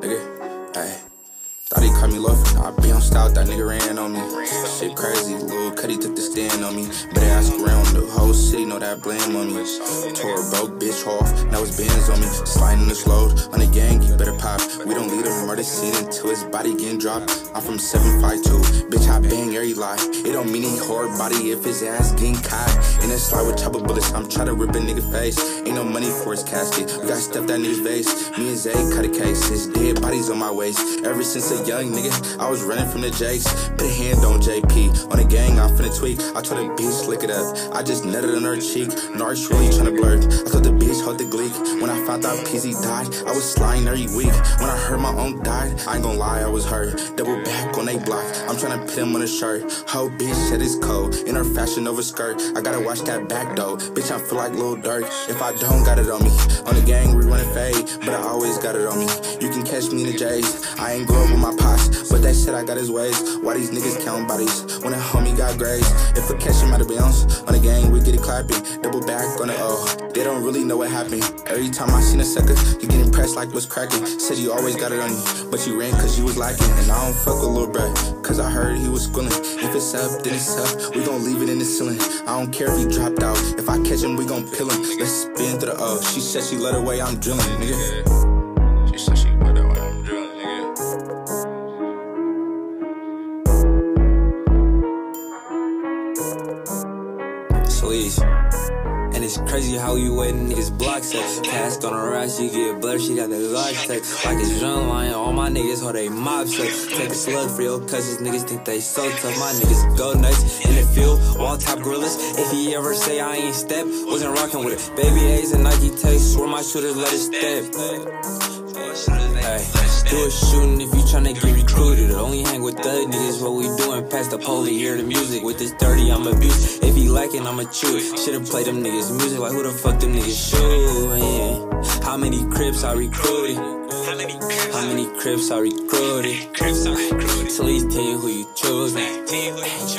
Nigga. Thought he caught me loafing, I be on style. that nigga ran on me shit crazy. Lil Cuddy took the stand on me. Better ask around the whole city, know that blame on me. Tore a broke bitch off, now it's bands on me. Sliding the slow on the gang, you better pop. We don't leave a murder scene until his body getting dropped. I'm from 752, bitch, I bang every lie. It don't mean he hard body if his ass getting caught. In a slide with chopper bullets, I'm trying to rip a nigga face. Ain't no money for his casket. We got stuff that nigga's face. Me and Zay cut a case. His dead body's on my waist. Ever since a young nigga, I was running from the Jakes. Put a hand on JP. On the gang, I'm finna tweak. I told the bitch, lick it up. I just nutted on her cheek. Narch really tryna blurt. I told the bitch, the gleek. When I found out PZ died, I was sliding every week. When I heard my own died, I ain't gon' lie, I was hurt. Double back on they block. I'm tryna put him on a shirt. Whole bitch said it's cold. In her Fashion Nova skirt. I gotta watch that back though. Bitch, I feel like Lil Durk. If I don't got it on me. On the gang, we running fade. But I always got it on me. You can catch me in the J's. I ain't up with my pops. But that shit, I got his ways. Why these niggas count bodies? When a homie got. If I catch him out of bounds. On the gang, we get it clapping. Double back on the O. They don't really know what happened. Every time I seen a sucker, you get impressed like what's cracking. Said you always got it on you. But you ran cause you was lacking. And I don't fuck with Lil Brat. Cause I heard he was schooling. If it's up, then it's up. We gon' leave it in the ceiling. I don't care if he dropped out. If I catch him, we gon' pill him. Let's spin through the O. She said she let away, I'm drilling, nigga. She said she Sleaze. And it's crazy how you waiting niggas block set. Cast on a rash, you get blurred, she got the Glock tech. Like it's John Lion, all my niggas hold they mob set. Take a slug for your cousins, niggas think they so tough. My niggas go nuts in the field, wall top gorillas. If he ever say I ain't step, wasn't rocking with it. Baby A's and Nike takes, swear my shooters let it step. Hey, do a shooting if you tryna get recruited. Only hang with thug niggas, what we doing? Past the pole, hear the music. With this dirty, I'm abused. If he lacking, I'ma chew it. Should've played them niggas music, like who the fuck them niggas shooting? How many crips I recruited? How many crips I recruited? Please tell you who you chose choosing.